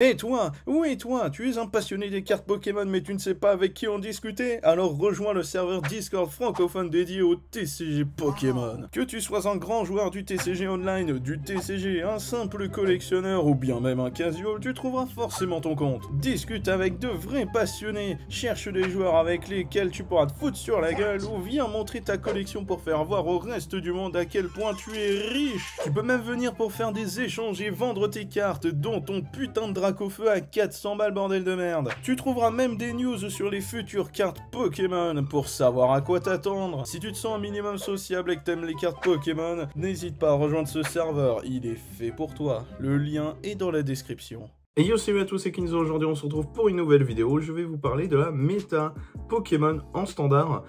Et toi Oui, toi? Tu es un passionné des cartes Pokémon mais tu ne sais pas avec qui en discuter? Alors rejoins le serveur Discord francophone dédié au TCG Pokémon. Que tu sois un grand joueur du TCG Online, du TCG, un simple collectionneur ou bien même un casual, tu trouveras forcément ton compte. Discute avec de vrais passionnés, cherche des joueurs avec lesquels tu pourras te foutre sur la gueule ou viens montrer ta collection pour faire voir au reste du monde à quel point tu es riche. Tu peux même venir pour faire des échanges et vendre tes cartes dont ton putain de au feu à 400 balles bordel de merde. Tu trouveras même des news sur les futures cartes Pokémon pour savoir à quoi t'attendre. Si tu te sens un minimum sociable et que t'aimes les cartes Pokémon, n'hésite pas à rejoindre ce serveur, il est fait pour toi. Le lien est dans la description. Et yo salut à tous, c'est Kinzo, aujourd'hui on se retrouve pour une nouvelle vidéo, je vais vous parler de la méta Pokémon en standard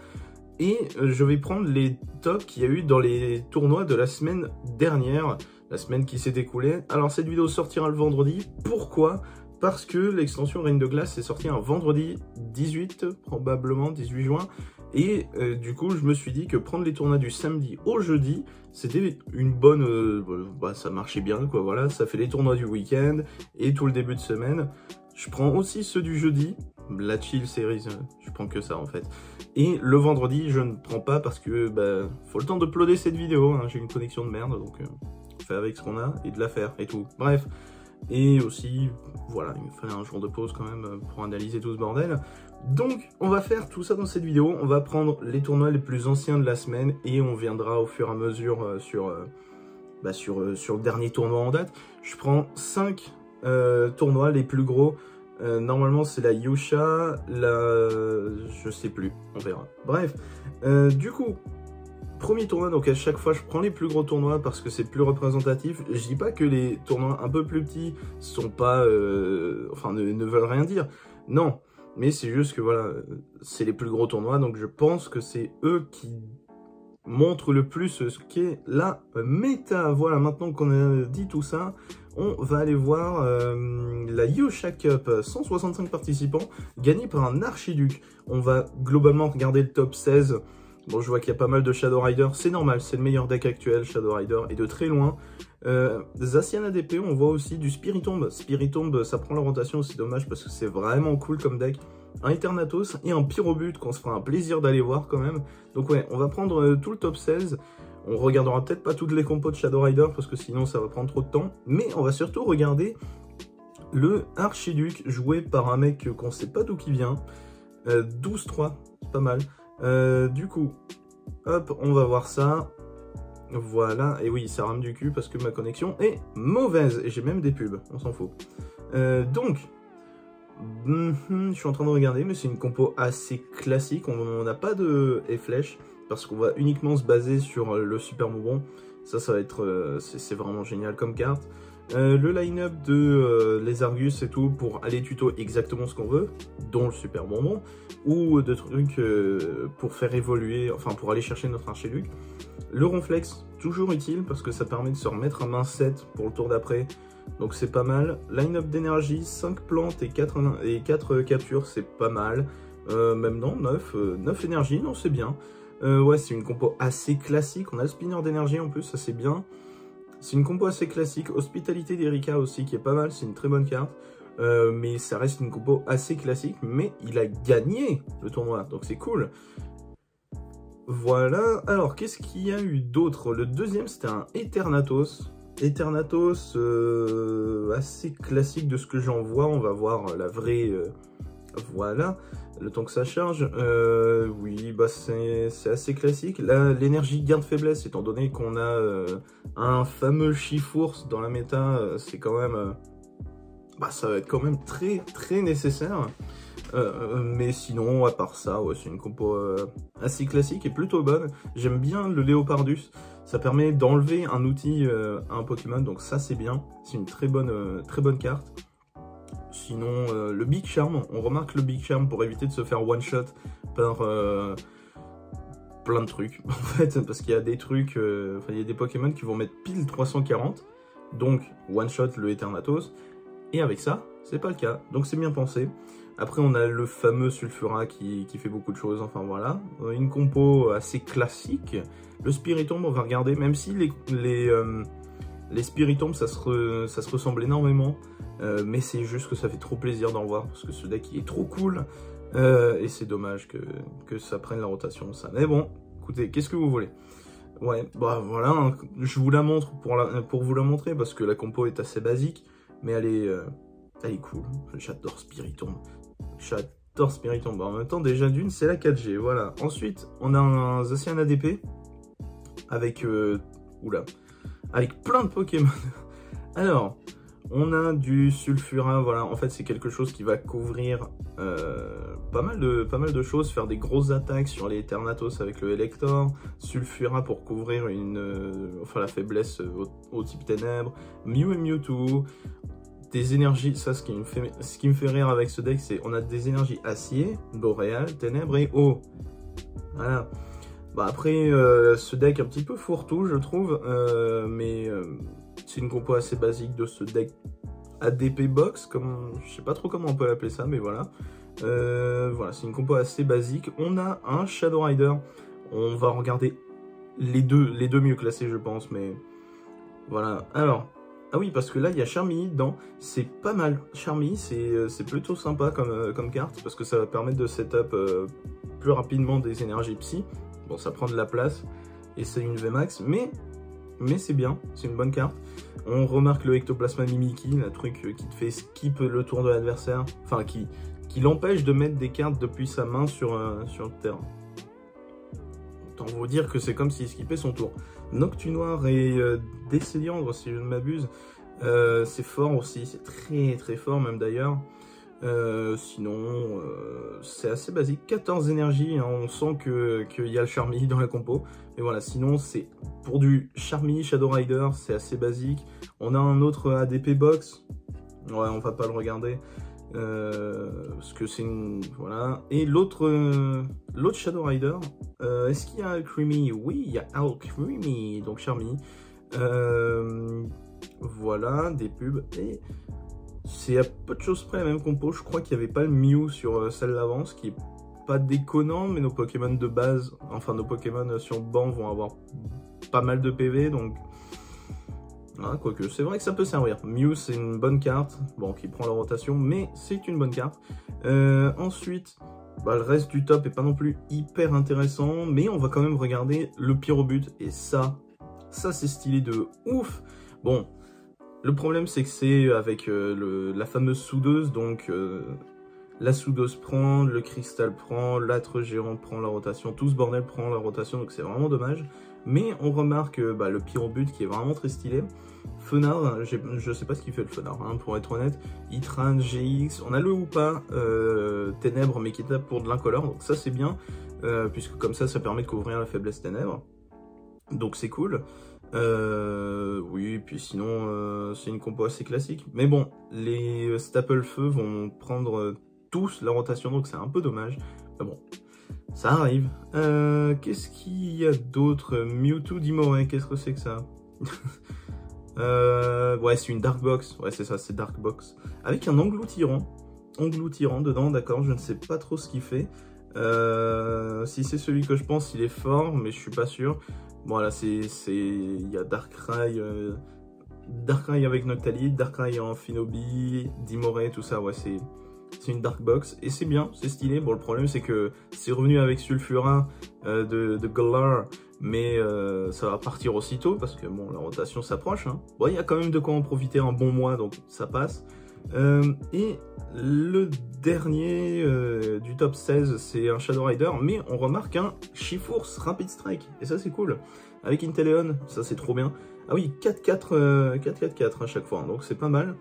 et euh, je vais prendre les tops qu'il y a eu dans les tournois de la semaine dernière la semaine qui s'est écoulée. Alors cette vidéo sortira le vendredi. Pourquoi? Parce que l'extension Reine de Glace est sortie un vendredi 18, probablement 18 juin. Et euh, du coup, je me suis dit que prendre les tournois du samedi au jeudi, c'était une bonne... Euh, bah, ça marchait bien, quoi, voilà. Ça fait les tournois du week-end et tout le début de semaine. Je prends aussi ceux du jeudi, la chill series, euh, je prends que ça en fait. Et le vendredi, je ne prends pas parce que bah, faut le temps de ploder cette vidéo, hein. j'ai une connexion de merde, donc avec ce qu'on a et de la faire et tout. Bref. Et aussi, voilà, il me fallait un jour de pause quand même euh, pour analyser tout ce bordel. Donc, on va faire tout ça dans cette vidéo. On va prendre les tournois les plus anciens de la semaine et on viendra au fur et à mesure euh, sur, euh, bah, sur, sur le dernier tournoi en date. Je prends 5 tournois les plus gros. normalement, c'est la Yusha, la... je sais plus, on verra. Bref, du coup, Premier tournoi, donc à chaque fois je prends les plus gros tournois parce que c'est plus représentatif. Je dis pas que les tournois un peu plus petits sont pas, euh, enfin ne, veulent rien dire. Non, mais c'est juste que voilà, c'est les plus gros tournois, donc je pense que c'est eux qui montrent le plus ce qu'est la méta. Voilà, maintenant qu'on a dit tout ça, on va aller voir euh, la Yosha Cup, 165 participants, gagnée par un archiduc. On va globalement regarder le top 16 Bon, je vois qu'il y a pas mal de Shadow Rider, c'est normal, c'est le meilleur deck actuel, Shadow Rider, et de très loin. Euh, Zacian ADP, on voit aussi du Spiritomb. Spiritomb, ça prend la rotation, c'est dommage parce que c'est vraiment cool comme deck. Un Eternatos et un Pyrobut qu'on se fera un plaisir d'aller voir quand même. Donc ouais, on va prendre euh, tout le top 16. On regardera peut-être pas toutes les compos de Shadow Rider parce que sinon ça va prendre trop de temps. Mais on va surtout regarder le Archiduc joué par un mec qu'on sait pas d'où qui vient. 12-3, euh, pas mal. Euh, du coup, hop, on va voir ça. Voilà, et oui, ça rame du cul parce que ma connexion est mauvaise. Et j'ai même des pubs, on s'en fout. Euh, donc, mhm, je suis en train de regarder, mais c'est une compo assez classique. On n'a pas de flèche parce qu'on va uniquement se baser sur le super bonbon. Ça, ça va être... Euh, c'est vraiment génial comme carte. Euh, le line-up de euh, les Argus et tout pour aller tuto exactement ce qu'on veut, dont le super bonbon, ou de trucs euh, pour faire évoluer, enfin pour aller chercher notre archiduc. Le ronflex, toujours utile parce que ça permet de se remettre à main 7 pour le tour d'après, donc c'est pas mal. Line-up d'énergie, 5 plantes et 4, et 4 captures, c'est pas mal. même non, 9, 9 énergie, non c'est bien. ouais, c'est une compo assez classique, on a le spinner d'énergie en plus, ça c'est bien. C'est une compo assez classique. Hospitalité d'Erika aussi, qui est pas mal, c'est une très bonne carte. Euh, mais ça reste une compo assez classique, mais il a gagné le tournoi, donc c'est cool. Voilà, alors qu'est-ce qu'il y a eu d'autre? Le deuxième, c'était un Eternatos. Eternatos, euh, assez classique de ce que j'en vois, on va voir la vraie... Euh, voilà le temps que ça charge. Euh, oui, bah c'est assez classique. Là, l'énergie garde faiblesse, étant donné qu'on a euh, un fameux Chifours dans la méta, euh, c'est quand même... bah ça va être quand même très très nécessaire. mais sinon, à part ça, c'est une compo assez classique et plutôt bonne. J'aime bien le Léopardus. Ça permet d'enlever un outil à un Pokémon, donc ça c'est bien. C'est une très bonne, très bonne carte. Sinon, euh, le Big Charm, on remarque le Big Charm pour éviter de se faire one-shot par euh, plein de trucs, en fait, parce qu'il y a des trucs, euh, il y a des Pokémon qui vont mettre pile 340, donc one-shot le Eternatos, et avec ça, c'est pas le cas, donc c'est bien pensé. Après, on a le fameux Sulfura qui, fait beaucoup de choses, enfin voilà. Une compo assez classique. Le Spiritomb, on va regarder, même si les, les, Les Spiritombs, ça se, ressemble énormément, mais c'est juste que ça fait trop plaisir d'en voir, parce que ce deck, est trop cool, et c'est dommage que, ça prenne la rotation, ça. Mais bon, écoutez, qu'est-ce que vous voulez? Ouais, bah voilà, hein, je vous la montre pour, vous la montrer, parce que la compo est assez basique, mais elle est, elle est cool. J'adore Spiritomb. J'adore Spiritomb. Bah, en même temps, déjà d'une, c'est la 4G. Voilà. Ensuite, on a un Zacian ADP avec... Euh, oula. Avec plein de Pokémon. Alors, on a du Sulfura. Voilà, en fait, c'est quelque chose qui va couvrir euh, pas, mal de, pas mal de choses. Faire des grosses attaques sur les Eternatos avec le Elector. Sulfura pour couvrir une, euh, enfin, la faiblesse au, au type ténèbres. Mew et Mewtwo des énergies, ça ce qui me fait, ce qui me fait rire avec ce deck, c'est on a des énergies acier, boréal, ténèbres et eau. Voilà. Bah après, euh, ce deck un petit peu fourre-tout, je trouve, euh, mais euh, c'est une compo assez basique de ce deck ADP box, comme je sais pas trop comment on peut l'appeler ça, mais voilà. voilà, c'est une compo assez basique. On a un Shadow Rider. On va regarder les deux, les deux mieux classés, je pense, mais voilà. Alors, ah oui, parce que là, il y a Charmy dedans. C'est pas mal. Charmy, euh, c'est plutôt sympa comme, comme carte, parce que ça va permettre de setup plus rapidement des énergies psy. Bon, ça prend de la place, et c'est une VMAX, mais, mais c'est bien, c'est une bonne carte. On remarque le Ectoplasma Mimiki, le truc qui te fait skip le tour de l'adversaire, enfin, qui, qui l'empêche de mettre des cartes depuis sa main sur, sur le terrain. Autant vous dire que c'est comme s'il skippait son tour. Noctu Noir et euh, si je ne m'abuse. Euh, c'est fort aussi, c'est très très fort même d'ailleurs. Euh, sinon, euh, c'est assez basique. 14 énergies, hein. on sent qu'il y a le Charmy dans la compo. Mais voilà, sinon, c'est pour du Charmy, Shadow Rider, c'est assez basique. On a un autre ADP box. Ouais, on va pas le regarder. Euh, parce que c'est. Voilà. Et l'autre l'autre Shadow Rider, est-ce qu'il y a Creamy? Oui, il y a Creamy donc Charmy. voilà, des pubs. Et c'est à peu de choses près la même compo. Je crois qu'il n'y avait pas le Mew sur celle d'avant, ce qui est pas déconnant, mais nos Pokémon de base, enfin nos Pokémon sur banc vont avoir pas mal de PV, donc ah, quoique, c'est vrai que ça peut servir. Mew, c'est une bonne carte, bon, qui prend la rotation, mais c'est une bonne carte. Euh, ensuite, bah, le reste du top est pas non plus hyper intéressant, mais on va quand même regarder le pyrobut, et ça, ça c'est stylé de ouf. Bon, le problème c'est que c'est avec euh, la fameuse soudeuse, donc euh, la soudeuse prend, le cristal prend, l'âtre géant prend la rotation, tout ce bordel prend la rotation, donc c'est vraiment dommage. Mais on remarque bah, le pyrobut qui est vraiment très stylé. Fenard, je sais pas ce qu'il fait le Fenard, hein, pour être honnête. Itran, GX, on a le ou pas euh, Ténèbres, mais qui tape pour de l'incolore, donc ça c'est bien, euh, puisque comme ça, ça permet de couvrir la faiblesse Ténèbres. Donc c'est cool. Euh, oui, puis sinon, c'est une compo assez classique. Mais bon, les Staple Feu vont prendre tous la rotation, donc c'est un peu dommage. Mais bon, ça arrive. Qu'est-ce qu'il y a d'autre? Mewtwo Dimore, qu'est-ce que c'est que ça? Euh, ouais, c'est une Dark Box. Ouais, c'est ça, c'est Dark Box. Avec un engloutirant. Engloutirant dedans, d'accord, je ne sais pas trop ce qu'il fait. Euh, si c'est celui que je pense, il est fort, mais je suis pas sûr. Voilà, c'est... Il y a Darkrai... Euh, Darkrai avec Noctali, Darkrai en Finobi, Dimore, tout ça, ouais, c'est... C'est une Dark Box, et c'est bien, c'est stylé. Bon, le problème, c'est que c'est revenu avec Sulfurin euh, de, de mais euh, ça va partir aussitôt parce que bon, la rotation s'approche. Hein. Bon, il y a quand même de quoi en profiter un bon mois, donc ça passe. Euh, et le dernier euh, du top 16, c'est un Shadow Rider, mais on remarque un Shiforce Rapid Strike, et ça c'est cool. Avec Inteleon, ça c'est trop bien. Ah oui, 4-4-4-4-4 à chaque fois, donc c'est pas mal.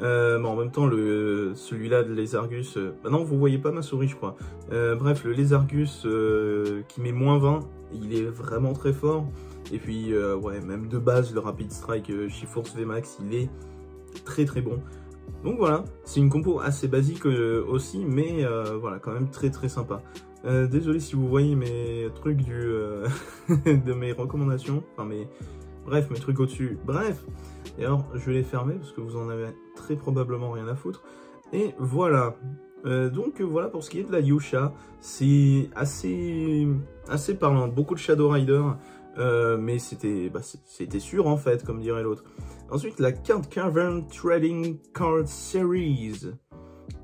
Euh, en même temps, le celui-là de Lézargus... Euh, bah non, vous voyez pas ma souris, je crois. Euh, bref, le Lézargus euh, qui met moins 20, il est vraiment très fort. Et puis, ouais, même de base, le Rapid Strike Shiforce VMAX, il est très très bon. Donc voilà, c'est une compo assez basique aussi, mais voilà, quand même très très sympa. désolé si vous voyez mes trucs du de mes recommandations, enfin mes... Bref, mes trucs au-dessus. Bref, et alors, je vais les fermer parce que vous en avez très probablement rien à foutre. Et voilà. Euh, donc voilà pour ce qui est de la Yusha, c'est assez, assez parlant, beaucoup de Shadow Rider, Euh, mais c'était bah, c'était sûr en fait, comme dirait l'autre. Ensuite, la Count Cavern Trading Card Series.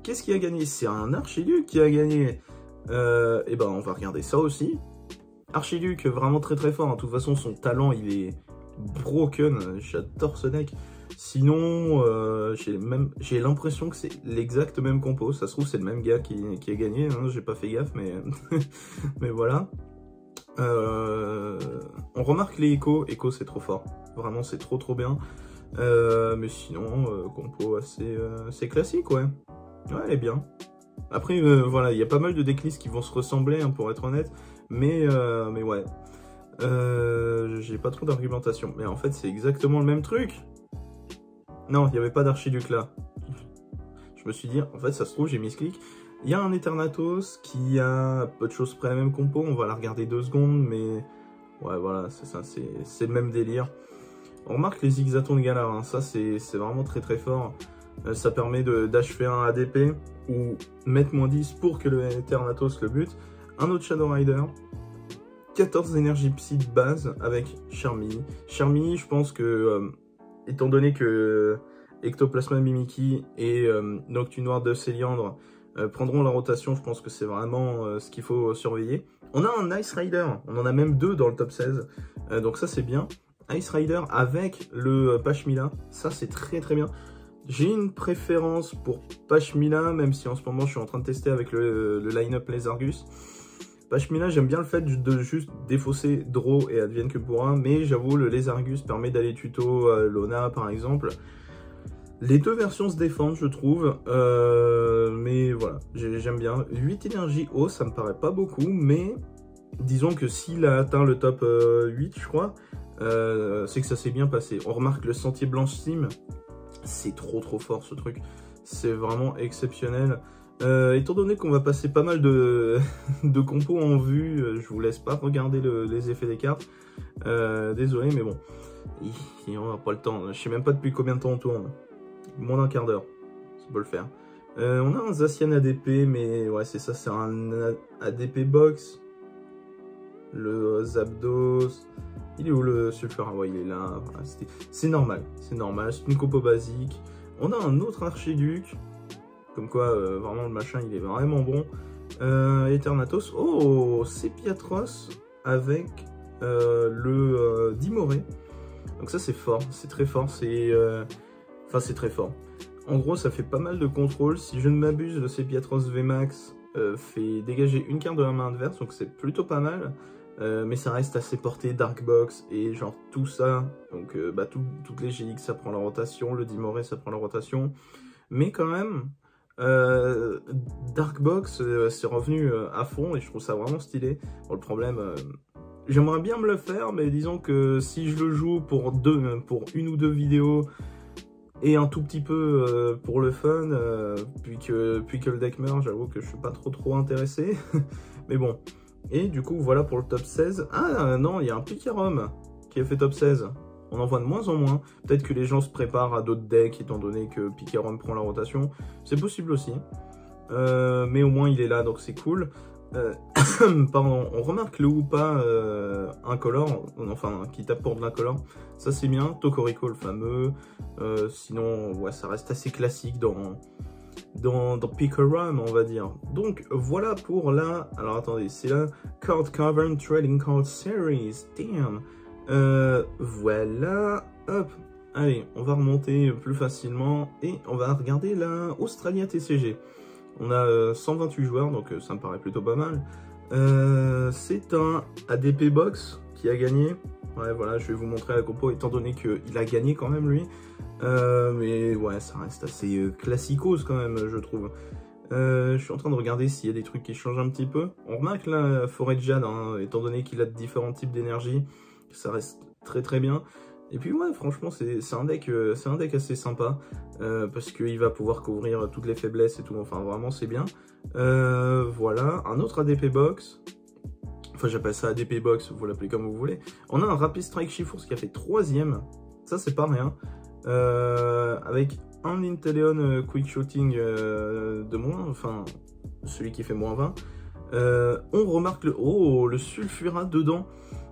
Qu'est-ce qui a gagné? C'est un Archiduc qui a gagné. Euh, et ben, on va regarder ça aussi. Archiduc, vraiment très très fort. De toute façon, son talent, il est broken. J'adore ce deck. Sinon, euh, j'ai l'impression que c'est l'exact même compo. Ça se trouve, c'est le même gars qui, a gagné. Hein. J'ai pas fait gaffe, mais, mais voilà. Euh, on remarque les échos. Echo, c'est trop fort. Vraiment, c'est trop trop bien. Euh, mais sinon, compo assez, assez classique, ouais. Ouais, elle est bien. Après, voilà, il y a pas mal de decklists qui vont se ressembler, hein, pour être honnête. Mais, mais ouais. j'ai pas trop d'argumentation. Mais en fait, c'est exactement le même truc. Non, il n'y avait pas d'archiduc là. Je me suis dit, en fait, ça se trouve, j'ai mis ce clic. Il y a un Eternatos qui a peu de choses près la même compo. On va la regarder deux secondes, mais ouais, voilà, c'est ça, c'est le même délire. On remarque les Zigzatons de Galar, hein. ça c'est vraiment très très fort. Euh, ça permet d'achever un ADP ou mettre moins 10 pour que le Eternatos le bute. Un autre Shadow Rider, 14 énergies psy de base avec Charmy. Charmy, je pense que euh, étant donné que euh, Ectoplasma Mimiki et euh, Noctu Noir de Céliandre prendront la rotation, je pense que c'est vraiment ce qu'il faut surveiller. On a un Ice Rider, on en a même deux dans le top 16, donc ça c'est bien. Ice Rider avec le Pashmila, ça c'est très très bien. J'ai une préférence pour Pashmila, même si en ce moment je suis en train de tester avec le, le line-up Les Argus. Pashmina, j'aime bien le fait de juste défausser Draw et Advienne que pour un, mais j'avoue, le Lézargus permet d'aller tuto euh, Lona par exemple. Les deux versions se défendent, je trouve, euh, mais voilà, j'aime bien. 8 énergies haut, ça me paraît pas beaucoup, mais disons que s'il a atteint le top 8, euh, je crois, c'est que ça s'est bien passé. On remarque le sentier blanche sim, c'est trop trop fort ce truc, c'est vraiment exceptionnel. Euh, étant donné qu'on va passer pas mal de, compos en vue, euh, je vous laisse pas regarder les effets des cartes. Euh, désolé, mais bon, on n'a pas le temps. Je sais même pas depuis combien de temps on tourne. Moins d'un quart d'heure, ça peut le faire. on a un Zacian ADP, mais ouais, c'est ça, c'est un ADP box. Le Zapdos. Il est où le Sulfur ouais, il est là. c'est normal, c'est normal, c'est une compo basique. On a un autre Archiduc. Comme quoi, euh, vraiment, le machin, il est vraiment bon. Euh, Eternatos. Oh, c'est Piatros avec euh, le Dimoré. Donc ça, c'est fort. C'est très fort. C'est... Enfin, c'est très fort. En gros, ça fait pas mal de contrôle. Si je ne m'abuse, le Cepiatros VMAX fait dégager une carte de la main adverse, donc c'est plutôt pas mal. mais ça reste assez porté Dark Box et genre tout ça. Donc bah, toutes les GX ça prend la rotation, le Dimoré ça prend la rotation. Mais quand même, euh, Darkbox, euh, c'est revenu euh, à fond et je trouve ça vraiment stylé. Bon, le problème, j'aimerais bien me le faire, mais disons que si je le joue pour, deux, pour une ou deux vidéos et un tout petit peu pour le fun, puis, que, puis que le deck meurt, j'avoue que je suis pas trop trop intéressé. mais bon. Et du coup, voilà pour le top 16. Ah non, il y a un Picarum qui a fait top 16 on en voit de moins en moins. Peut-être que les gens se préparent à d'autres decks, étant donné que Picaron prend la rotation. C'est possible aussi. Euh, mais au moins, il est là, donc c'est cool. Euh, pardon, on remarque le ou pas euh, incolore, enfin, qui tape pour de l'incolore. Ça, c'est bien. Tokorico, le fameux. sinon, ouais, ça reste assez classique dans... Dans, dans on va dire. Donc, voilà pour la... Alors, attendez, c'est la Card Cavern Trading Card Series. Damn euh, voilà, hop, allez, on va remonter plus facilement et on va regarder la Australia TCG. On a 128 euh, joueurs, donc euh, ça me paraît plutôt pas mal. C'est un ADP Box qui a gagné. Ouais, voilà, je vais vous montrer la compo, étant donné qu'il a gagné quand même, lui. mais ouais, ça reste assez classicose quand même, je trouve. je suis en train de regarder s'il y a des trucs qui changent un petit peu. On remarque la Forêt de Jade, hein, étant donné qu'il a différents types d'énergie ça reste très très bien. Et puis ouais, franchement, c'est un, deck, euh, un deck assez sympa, euh, parce qu'il va pouvoir couvrir toutes les faiblesses et tout, enfin vraiment c'est bien. Euh, voilà, un autre ADP Box, enfin j'appelle ça ADP Box, vous l'appelez comme vous voulez. On a un Rapid Strike Shiforce qui a fait troisième, ça c'est pas rien, avec un Inteleon Quick Shooting de moins, enfin celui qui fait moins 20. on remarque le, oh, le Sulfura dedans,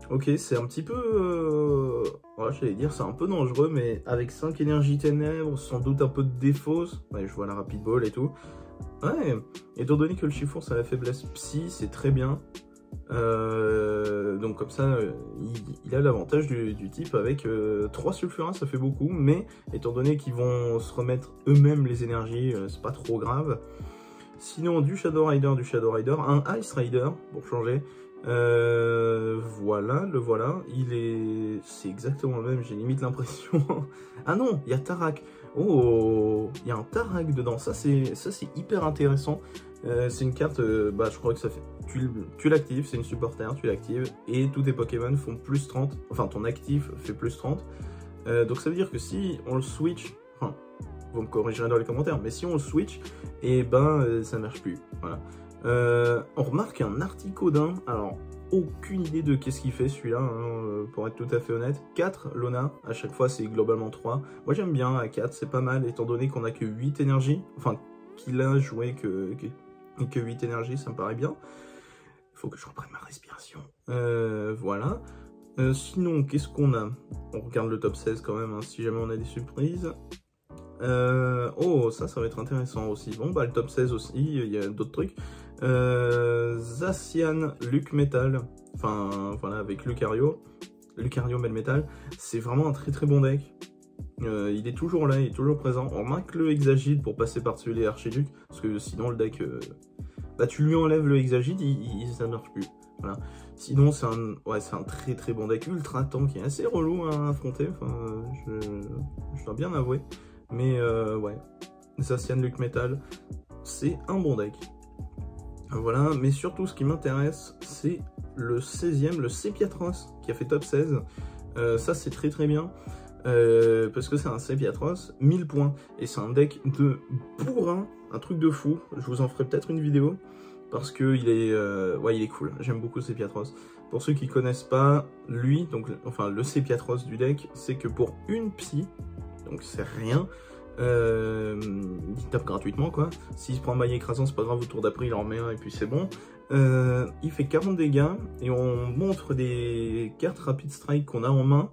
Ok, c'est un petit peu... Euh... Ouais, j'allais dire, c'est un peu dangereux, mais avec 5 énergies ténèbres, sans doute un peu de défausse. Ouais, je vois la rapid ball et tout. Ouais, étant donné que le chiffon, ça a la faiblesse psy, c'est très bien. Euh, donc comme ça, il, a l'avantage du, type avec 3 euh, sulfurins, ça fait beaucoup, mais étant donné qu'ils vont se remettre eux-mêmes les énergies, euh, c'est pas trop grave. Sinon, du Shadow Rider, du Shadow Rider, un Ice Rider, pour changer. Voilà, le voilà, il est... C'est exactement le même, j'ai limite l'impression... ah non, il y a Tarak Oh, il y a un Tarak dedans, ça c'est hyper intéressant. Euh, c'est une carte, euh, bah, je crois que ça fait. Tu, l'actives, c'est une supporter, tu l'actives, et tous tes Pokémon font plus 30. Enfin, ton actif fait plus 30. Euh, donc ça veut dire que si on le switch, enfin, vous me corrigerez dans les commentaires, mais si on le switch, et eh ben ça marche plus. Voilà. On remarque un Articodin, alors aucune idée de qu'est-ce qu'il fait celui-là, hein, pour être tout à fait honnête. 4 Lona, à chaque fois c'est globalement 3. Moi j'aime bien à 4, c'est pas mal, étant donné qu'on a que 8 énergies, enfin qu'il a joué que, et que 8 énergies, ça me paraît bien. Il faut que je reprenne ma respiration. Euh, voilà. Euh, sinon, qu'est-ce qu'on a? On regarde le top 16 quand même, hein, si jamais on a des surprises. Euh, oh, ça, ça va être intéressant aussi. Bon, bah le top 16 aussi, il y a d'autres trucs. Zacian, Luc Metal, enfin, voilà, avec Lucario. Lucario Metal, c'est vraiment un très très bon deck. il est toujours là, il est toujours présent. On remarque le Hexagide pour passer par-dessus les Archiducs, parce que sinon le deck, bah tu lui enlèves le hexagide, il, ça marche plus. Sinon, c'est un, ouais, un très très bon deck ultra tank qui est assez relou à affronter, je, dois bien avouer. Mais euh, ouais, Zacian Luke Metal, c'est un bon deck. Voilà, mais surtout ce qui m'intéresse, c'est le 16ème, le Sepiatros, qui a fait top 16. Euh, ça, c'est très très bien. Euh, parce que c'est un Sepiatros, 1000 points, et c'est un deck de bourrin un truc de fou. Je vous en ferai peut-être une vidéo parce que il est, euh, il est cool. J'aime beaucoup Sepiatros. Pour ceux qui connaissent pas, lui, donc enfin le Sepiatros du deck, c'est que pour une psy, donc c'est rien, euh, il tape gratuitement quoi. S'il se prend un maille écrasant, c'est pas grave, au tour d'après il en met un et puis c'est bon. Euh, il fait 40 dégâts et on montre des cartes Rapid Strike qu'on a en main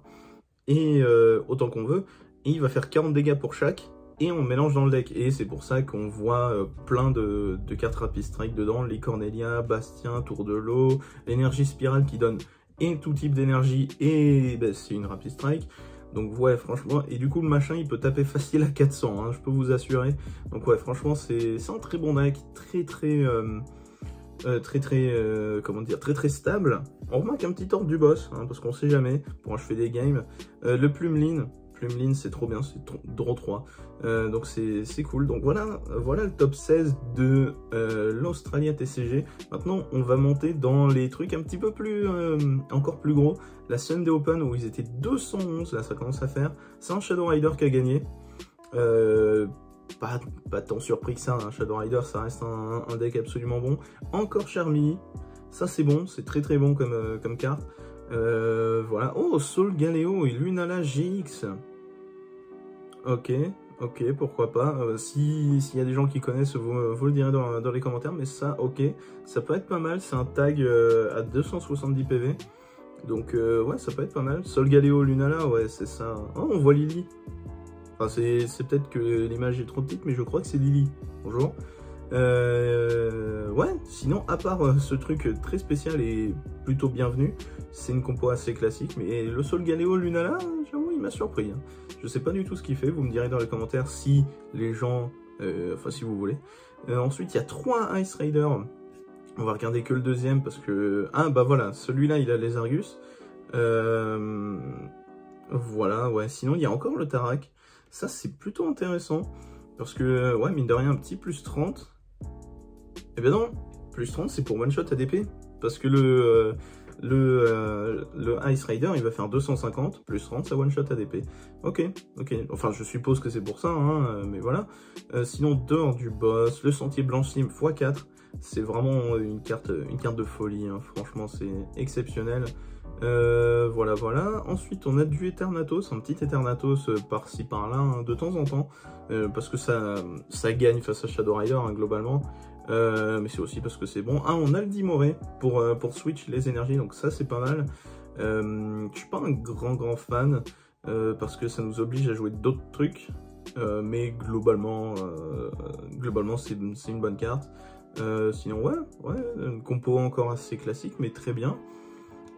et autant qu'on veut. Et il va faire 40 dégâts pour chaque et on mélange dans le deck. Et c'est pour ça qu'on voit euh, plein de, cartes Rapid Strike dedans, les Cornelia, Bastien, Tour de l'eau, l'énergie spirale qui donne et tout type d'énergie, et ben, c'est une Rapid Strike. Donc ouais, franchement, et du coup le machin il peut taper facile à 400, hein, je peux vous assurer. Donc ouais, franchement c'est un très bon deck, très très... Euh, euh, très très comment dire très très stable. On remarque un petit ordre du boss hein, parce qu'on sait jamais. Pour achever des games. Le Plumeline Plumeline, c'est trop bien, c'est Draw 3. Euh, donc c'est cool. Donc voilà, voilà le top 16 de euh, l'Australia TCG. Maintenant, on va monter dans les trucs un petit peu plus, euh, encore plus gros. La Sunday Open où ils étaient 211, là ça commence à faire. C'est un Shadow Rider qui a gagné. pas, pas tant surpris que ça, hein. Shadow Rider, ça reste un, deck absolument bon. Encore Charmy, ça c'est bon, c'est très très bon comme, comme carte. Euh, voilà. Oh, Soul Galeo et Lunala GX. Ok, ok, pourquoi pas. Euh, S'il y a des gens qui connaissent, vous, vous le direz dans, les commentaires. Mais ça, ok, ça peut être pas mal. C'est un tag euh, à 270 PV. Donc, euh, ouais, ça peut être pas mal. Sol Galeo Lunala, ouais, c'est ça. Oh, on voit Lily. Enfin, c'est peut-être que l'image est trop petite, mais je crois que c'est Lily. Bonjour. Euh, ouais, sinon, à part euh, ce truc très spécial et plutôt bienvenu, c'est une compo assez classique, mais le Sol Galeo Lunala, j'avoue, m'a surpris. Hein. Je sais pas du tout ce qu'il fait, vous me direz dans les commentaires si les gens, euh, enfin si vous voulez. ensuite, il y a trois Ice Rider. On va regarder que le deuxième parce que... Ah bah voilà, celui-là il a les Argus. Voilà, ouais, sinon il y a encore le Tarak. Ça c'est plutôt intéressant. Parce que, ouais, mine de rien, un petit plus 30, eh ben non, plus 30 c'est pour one shot ADP. Parce que le, euh, le, euh, le Ice Rider il va faire 250, plus 30 ça one shot ADP. Ok, ok, enfin je suppose que c'est pour ça, hein, mais voilà. Euh, sinon dehors du boss, le sentier blanchissime x4, c'est vraiment une carte, une carte de folie, hein. franchement c'est exceptionnel. voilà, voilà. Ensuite, on a du Eternatos, un petit Eternatos par-ci par-là, hein, de temps en temps, parce que ça, ça gagne face à Shadow Rider, globalement. Euh, mais c'est aussi parce que c'est bon. Ah, on a le Dimoré pour, euh, pour switch les énergies, donc ça c'est pas mal. Euh, je suis pas un grand grand fan parce que ça nous oblige à jouer d'autres trucs, mais globalement, globalement c'est une bonne carte. sinon ouais, ouais, une compo encore assez classique mais très bien.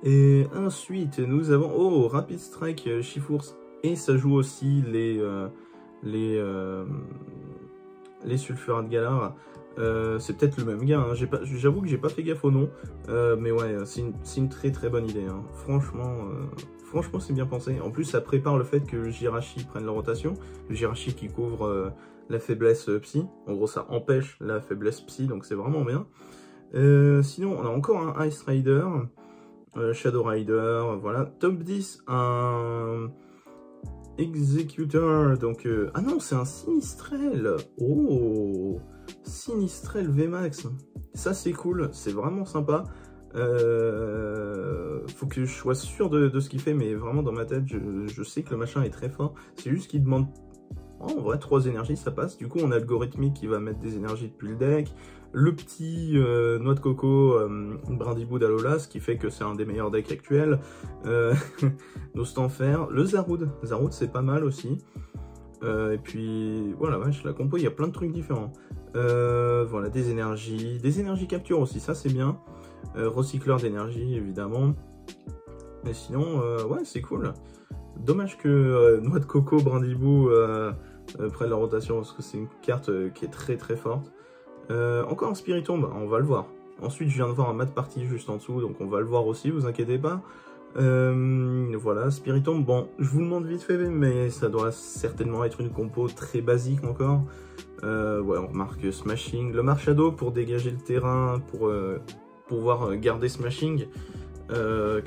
Et ensuite nous avons oh Rapid Strike Shifours et ça joue aussi les les sulfurates Galar. Euh, c'est peut-être le même gars, hein. j'avoue que j'ai pas fait gaffe au nom, euh, mais ouais, c'est une, très très bonne idée. Hein. Franchement, euh, c'est bien pensé. En plus, ça prépare le fait que Jirachi prenne la rotation. Le Jirachi qui couvre la faiblesse psy. En gros, ça empêche la faiblesse psy, donc c'est vraiment bien. sinon, on a encore un Ice Rider, Shadow Rider, voilà. Top 10, un... Executor, donc... ah non, c'est un Sinistrel Oh Sinistrel VMAX. Ça, c'est cool, c'est vraiment sympa. Euh, faut que je sois sûr de, ce qu'il fait, mais vraiment dans ma tête, je, sais que le machin est très fort. C'est juste qu'il demande, oh, en vrai, 3 énergies, ça passe. Du coup, on a Algorithmique qui va mettre des énergies depuis le deck. Le petit euh, noix de coco euh, Brindibou d'Alola, qui fait que c'est un des meilleurs decks actuels. Euh, Nostanfer. Le Zaroud. Zaroud, c'est pas mal aussi. Euh, et puis, voilà, la compo, il y a plein de trucs différents. Voilà, des énergies, des énergies capture aussi, ça c'est bien. Recycleur d'énergie, évidemment. Mais sinon, ouais, c'est cool. Dommage que Noix de Coco, Brindibou prennent la rotation, parce que c'est une carte qui est très très forte. Encore un Spiritomb, on va le voir. Ensuite, je viens de voir un mat party juste en dessous, donc on va le voir aussi, vous inquiétez pas. Euh, voilà, Spiritomb, bon, je vous demande vite fait, mais ça doit certainement être une compo très basique encore. Euh, ouais, on remarque Smashing, le Marshado pour dégager le terrain, pour euh, pouvoir garder Smashing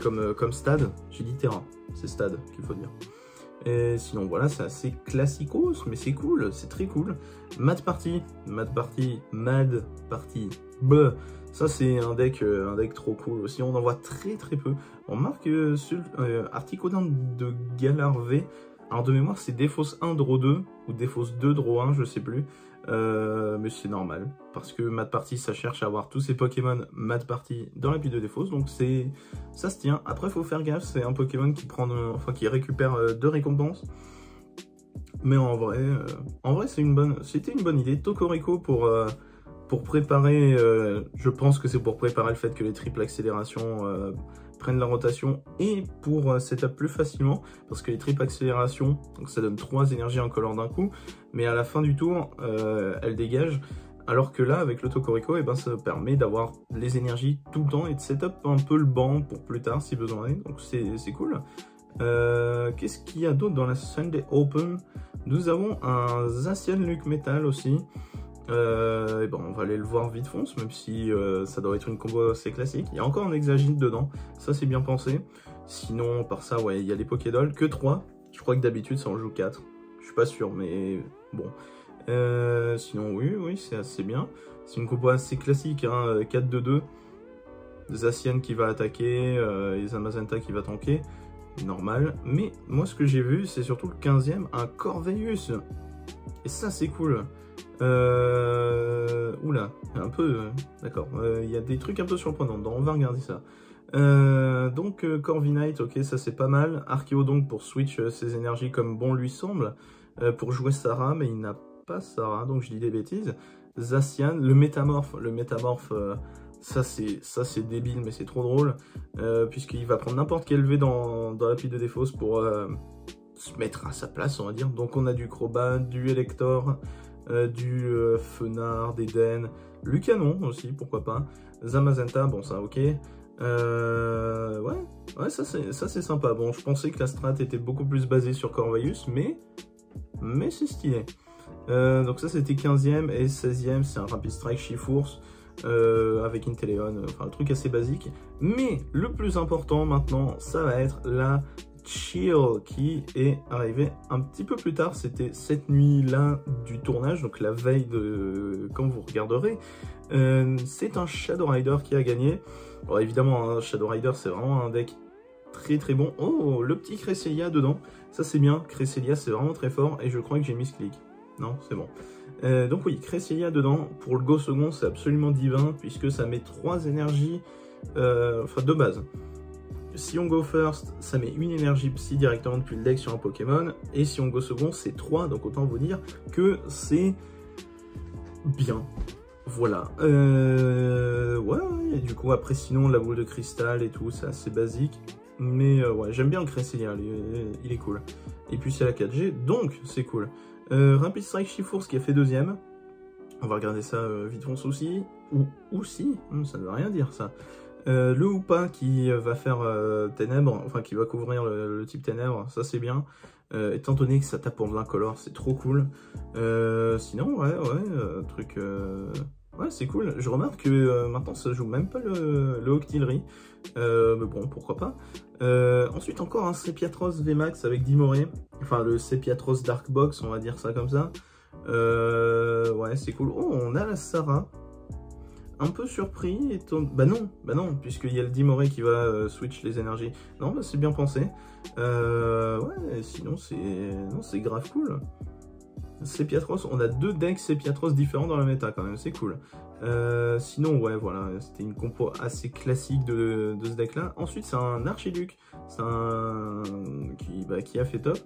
comme, comme stade. J'ai dit terrain, c'est stade qu'il faut dire. Et sinon, voilà, c'est assez classicos, mais c'est cool, c'est très cool. Mad Party, Mad Party, Mad Party, B. Ça, c'est un deck, un deck trop cool aussi. On en voit très très peu. On marque euh, sur euh, Articodin de Galar V. Alors de mémoire, c'est Défausse 1 Draw 2 ou Défausse 2 Draw 1, je sais plus. Euh, mais c'est normal, parce que Mad Party, ça cherche à avoir tous ses Pokémon Mad Party dans la pile de défausse, donc c'est ça se tient. Après, faut faire gaffe, c'est un Pokémon qui prend, enfin qui récupère deux récompenses. Mais en vrai, en vrai, c'est une bonne, c'était une bonne idée. Tokoriko pour pour préparer, je pense que c'est pour préparer le fait que les triples accélérations prennent la rotation et pour euh, setup plus facilement parce que les triples accélérations, donc ça donne trois énergies en collant d'un coup, mais à la fin du tour, euh, elle dégage. Alors que là, avec l'autocorico, et eh ben, ça permet d'avoir les énergies tout le temps et de setup un peu le banc pour plus tard si besoin est. Donc c'est cool. Euh, qu'est-ce qu'il y a d'autre dans la Sunday Open? Nous avons un Zacian Luke Metal aussi. Euh, bon, on va aller le voir vite fonce, même si euh, ça doit être une combo assez classique. Il y a encore un Exagite dedans, ça c'est bien pensé. Sinon, par ça, ouais, il y a les Pokédolls, que 3. Je crois que d'habitude ça en joue 4. Je suis pas sûr, mais bon. Euh, sinon, oui, oui, c'est assez bien. C'est une combo assez classique, hein, 4-2-2. Zacian qui va attaquer, et Zamazenta qui va tanker. Normal. Mais moi, ce que j'ai vu, c'est surtout le 15ème, un Corvelius. Et ça, c'est cool. Euh... Oula, un peu... Euh, d'accord, euh, il y a des trucs un peu surprenants dedans, on va regarder ça. Euh, donc Corviknight, ok, ça c'est pas mal. Archeo donc pour switch ses énergies comme bon lui semble, pour jouer Sarah, mais il n'a pas Sarah, donc je dis des bêtises. Zacian, le métamorphe, le métamorphe, ça c'est ça c'est débile, mais c'est trop drôle, puisqu'il va prendre n'importe quel V dans, dans la pile de défausse pour se mettre à sa place, on va dire. Donc on a du Crobat, du Elector, euh, du euh, Fenard, d'Eden, Lucanon aussi, pourquoi pas. Zamazenta, bon ça ok. Euh, ouais, ouais, ça c'est sympa. Bon, je pensais que la strat était beaucoup plus basée sur Corvaius, mais, mais c'est stylé. donc ça c'était 15ème et 16ème, c'est un Rapid Strike Shifours avec Inteleon, enfin un truc assez basique. Mais le plus important maintenant, ça va être la Chill qui est arrivé un petit peu plus tard, c'était cette nuit-là du tournage, donc la veille de quand vous regarderez. Euh, c'est un Shadow Rider qui a gagné. Évidemment, un Shadow Rider c'est vraiment un deck très très bon. Oh, le petit Cresselia dedans, ça c'est bien, Cresselia c'est vraiment très fort et je crois que j'ai mis ce clic. Non, c'est bon. Euh, donc oui, Cresselia dedans, pour le go second c'est absolument divin puisque ça met trois énergies, euh, enfin de base si on go first, ça met une énergie psy directement depuis le deck sur un Pokémon. Et si on go second, c'est 3. Donc autant vous dire que c'est bien. Voilà. Euh, ouais, et du coup, après, sinon, la boule de cristal et tout, c'est assez basique. Mais euh, ouais, j'aime bien le Cresselia, il, est cool. Et puis c'est la 4G, donc c'est cool. Euh, Rapid Strike Shifours qui a fait deuxième. On va regarder ça euh, vite fond souci. Ou aussi, hmm, ça ne veut rien dire ça. Euh, le Hoopa qui va faire euh, ténèbres, enfin qui va couvrir le, type ténèbres, ça c'est bien. Euh, étant donné que ça tape de l'incolore, c'est trop cool. sinon, ouais, ouais, truc... ouais, c'est cool. Je remarque que maintenant ça joue même pas le, le Octillery. mais bon, pourquoi pas. ensuite, encore un Sepiatros VMAX avec Dimoré. Enfin, le Sepiatros Dark Box, on va dire ça comme ça. ouais, c'est cool. Oh, on a la Sarah un peu surpris. Bah non, bah non, puisqu'il y a le Dimoré qui va euh, switch les énergies. Non, bah c'est bien pensé. Euh, ouais, sinon c'est non, c'est grave cool. Sepiatros, on a deux decks Sepiatros différents dans la méta quand même, c'est cool. Euh, sinon, ouais, voilà, c'était une compo assez classique de, ce deck-là. Ensuite, c'est un Archiduc, c'est un qui, bah, qui a fait top.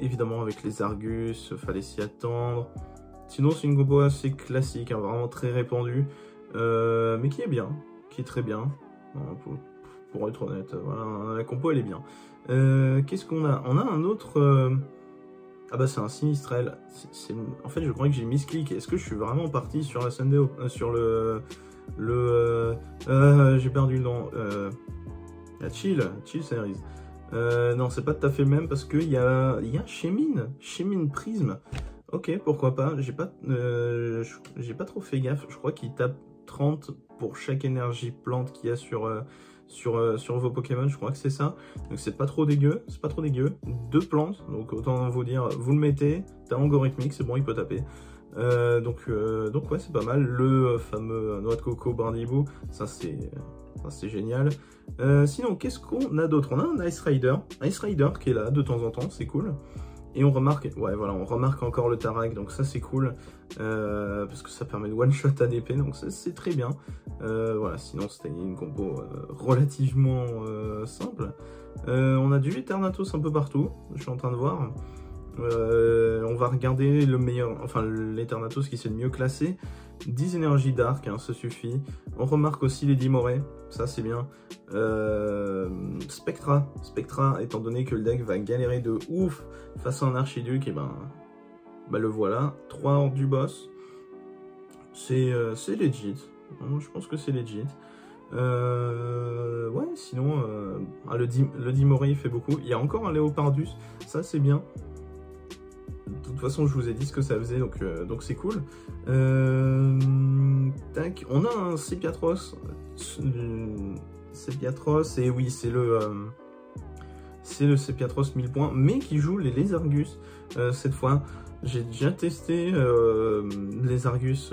évidemment, avec les Argus, fallait s'y attendre. Sinon, c'est une compo assez classique, hein, vraiment très répandue. Euh, mais qui est bien, qui est très bien, pour, être honnête. Voilà, la compo elle est bien. Euh, qu'est-ce qu'on a? On a un autre... Euh, ah bah c'est un Sinistrel. En fait je crois que j'ai mis ce clic. Est-ce que je suis vraiment parti sur la scène sur le... le j'ai perdu le nom. la Chill, Chill Series. non, c'est pas tout à fait le même parce qu'il y a, y a Chemin, Chemin Prism. Ok, pourquoi pas? J'ai pas, j'ai pas trop fait gaffe. Je crois qu'il tape 30 pour chaque énergie plante qu'il y a sur, euh, sur, euh, sur vos Pokémon, je crois que c'est ça. Donc c'est pas trop dégueu, c'est pas trop dégueu. Deux plantes, donc autant vous dire, vous le mettez, t'as algorithmique, c'est bon, il peut taper. Euh, donc, donc ouais, c'est pas mal. Le fameux noix de coco Brindibou, ça c'est c'est génial. sinon, qu'est-ce qu'on a d'autre? On a un Ice Rider, Ice Rider qui est là de temps en temps, c'est cool. Et on remarque, ouais voilà, on remarque encore le Tarak, donc ça c'est cool, euh, parce que ça permet de one-shot ADP, donc c'est très bien. Euh, voilà, sinon c'était une compo euh, relativement simple. on a du Eternatus un peu partout, je suis en train de voir. on va regarder le meilleur, enfin l'Eternatus qui s'est le mieux classé. 10 énergies d'arc, hein, ça suffit. On remarque aussi les Dimoré, ça c'est bien. Euh, Spectra, Spectra, étant donné que le deck va galérer de ouf face à un Archiduc, et ben, bah le voilà. 3 hors du boss, c'est euh, legit. Je pense que c'est legit. Euh, ouais, sinon, ah, le, le Dimoré il fait beaucoup. Il y a encore un Léopardus, ça c'est bien. Toute façon, je vous ai dit ce que ça faisait, donc euh, c'est cool. Euh, on a un Sepiatros. Sepiatros, et oui, c'est le... Euh, c'est le Sepiatros 1000 points, mais qui joue les Lézargus cette fois. J'ai déjà testé les Argus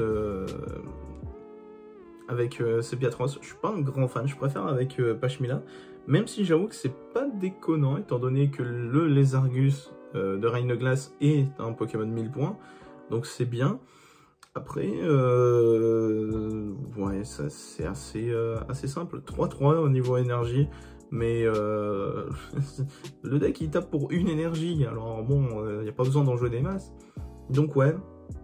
avec Sepiatros. Je suis pas un grand fan, je préfère avec Pashmila. Même si j'avoue que c'est pas déconnant, étant donné que le Lézargus euh, de Glace est un Pokémon 1000 points, donc c'est bien. Après, euh, ouais, ça c'est assez, euh, assez simple. 3-3 au niveau énergie, mais le deck il tape pour une énergie, alors bon, il n'y a pas besoin d'en jouer des masses. Donc ouais,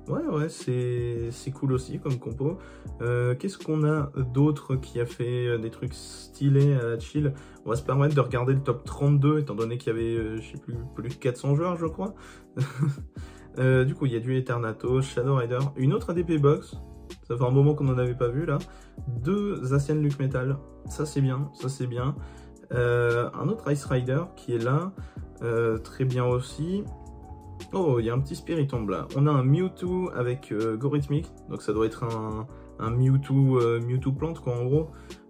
Ouais, ouais, c'est cool aussi comme compo. Euh, qu'est-ce qu'on a d'autre qui a fait euh, des trucs stylés à la chill? On va se permettre de regarder le top 32, étant donné qu'il y avait, euh, je sais plus, plus de 400 joueurs, je crois. du coup, il y a du Eternato, Shadow Rider, une autre ADP Box. Ça fait un moment qu'on n'en avait pas vu, là. Deux Zacian Luke Metal, ça c'est bien, ça c'est bien. un autre Ice Rider qui est là, très bien aussi. Oh, il y a un petit Spiritomb là. On a un Mewtwo avec euh, Gorithmic, donc ça doit être un, Mewtwo, euh, Mewtwo plante quoi en gros.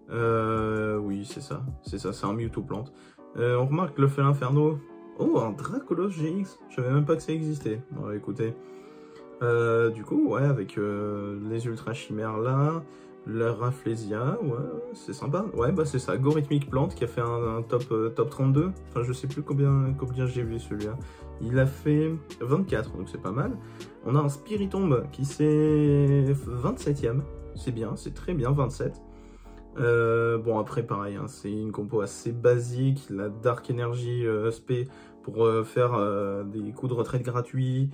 Euh, oui, c'est ça, c'est ça, c'est un Mewtwo plante. on remarque le Fel Inferno. Oh, un Dracolos GX, je savais même pas que ça existait. Bon, écoutez. du coup, ouais, avec les Ultra Chimères là, la Rafflesia, ouais, c'est sympa. Ouais, bah c'est ça, Gorithmic Plante qui a fait un, top, top 32. Enfin, je sais plus combien, combien j'ai vu celui-là. Il a fait 24, donc c'est pas mal. On a un Spiritomb qui c'est 27ème. C'est bien, c'est très bien, 27. Euh, bon, après, pareil, hein, c'est une compo assez basique. La Dark Energy euh, SP pour euh, faire des coups de retraite gratuits.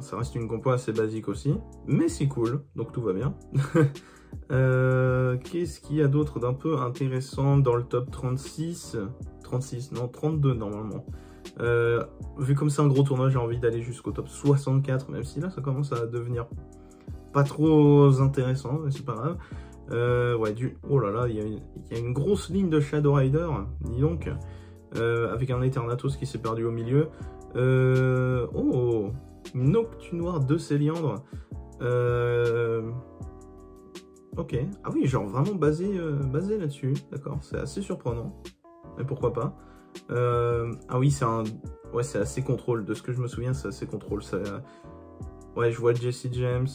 Ça reste une compo assez basique aussi. Mais c'est cool, donc tout va bien. Qu'est-ce qu'il y a d'autre d'un peu intéressant dans le top 36 36, non, 32 normalement. Vu comme c'est un gros tournoi, j'ai envie d'aller jusqu'au top 64, même si là, ça commence à devenir pas trop intéressant, mais c'est pas grave. Euh, ouais, du... Oh là là, il y, a une grosse ligne de Shadow Rider, dis donc. Euh, avec un Eternatus qui s'est perdu au milieu. Euh... Oh Noctunoir de Céliandre. Euh... Ok. Ah oui, genre vraiment basé, euh, basé là-dessus. D'accord, c'est assez surprenant. Mais pourquoi pas. Euh... Ah oui, c'est un... Ouais, c'est assez contrôle. De ce que je me souviens, c'est assez contrôle. Ouais, je vois Jesse James.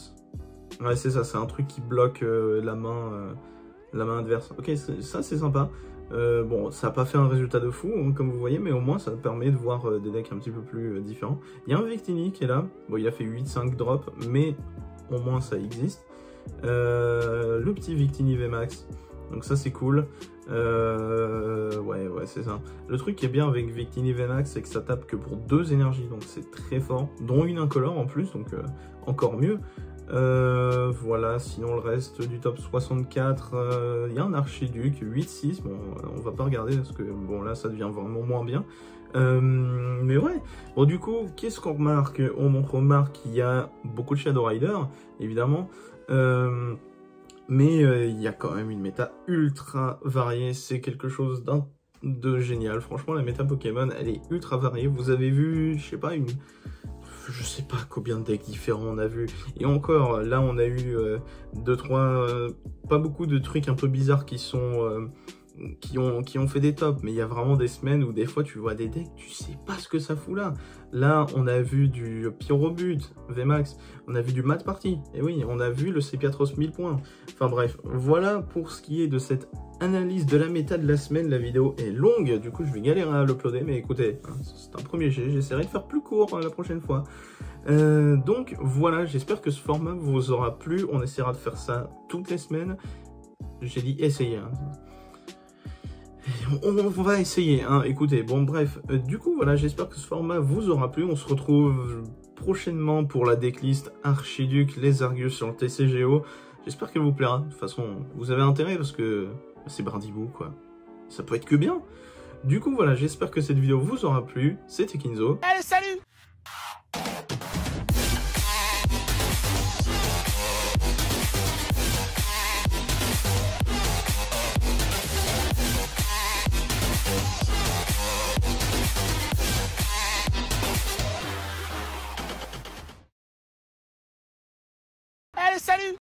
Ouais, c'est ça, c'est un truc qui bloque euh, la main euh, la main adverse. Ok, ça c'est sympa. Bon, ça n'a pas fait un résultat de fou, hein, comme vous voyez, mais au moins ça permet de voir des decks un petit peu plus différents. Il y a un Victini qui est là. Bon, il a fait 8-5 drop, mais au moins ça existe. le petit Victini VMAX, donc ça c'est cool. ouais, ouais, c'est ça. Le truc qui est bien avec Victini VMAX, c'est que ça tape que pour deux énergies, donc c'est très fort, dont une incolore en plus, donc encore mieux. Euh, voilà, sinon le reste du top 64, euh, il y a un archiduc, 8-6, bon, on va pas regarder parce que bon là ça devient vraiment moins bien. Euh, mais ouais, bon du coup, qu'est-ce qu'on remarque? On remarque qu'il y a beaucoup de Shadow Rider, évidemment, mais il y a quand même une méta ultra variée, c'est quelque chose de génial. Franchement, la méta Pokémon, elle est ultra variée. Vous avez vu, je sais pas, je sais pas combien de decks différents on a vu. Et encore, là on a eu 2 euh, euh, pas beaucoup de trucs un peu bizarres qui sont, euh, qui ont, qui ont fait des tops. Mais il y a vraiment des semaines où des fois tu vois des decks, tu sais pas ce que ça fout là. Là on a vu du Pyrobut, VMAX, on a vu du Mat Party. Et oui, on a vu le C4OS 1000 points. Enfin bref, voilà pour ce qui est de cette analyse de la méta de la semaine. La vidéo est longue, du coup je vais galérer à l'uploader, mais écoutez, hein, c'est un premier j'essaierai de faire plus court hein, la prochaine fois. Euh, donc voilà, j'espère que ce format vous aura plu. On essaiera de faire ça toutes les semaines. J'ai dit essayer. Hein. On, va essayer, écoutez, bon bref, euh, du coup voilà, j'espère que ce format vous aura plu, on se retrouve prochainement pour la decklist Archiduc, les Argus sur le TCGO, j'espère qu'elle vous plaira, de toute façon, vous avez intérêt parce que c'est Brindibou, quoi. Ça peut être que bien. Du coup, voilà, j'espère que cette vidéo vous aura plu. C'était Kinzo. Allez, salut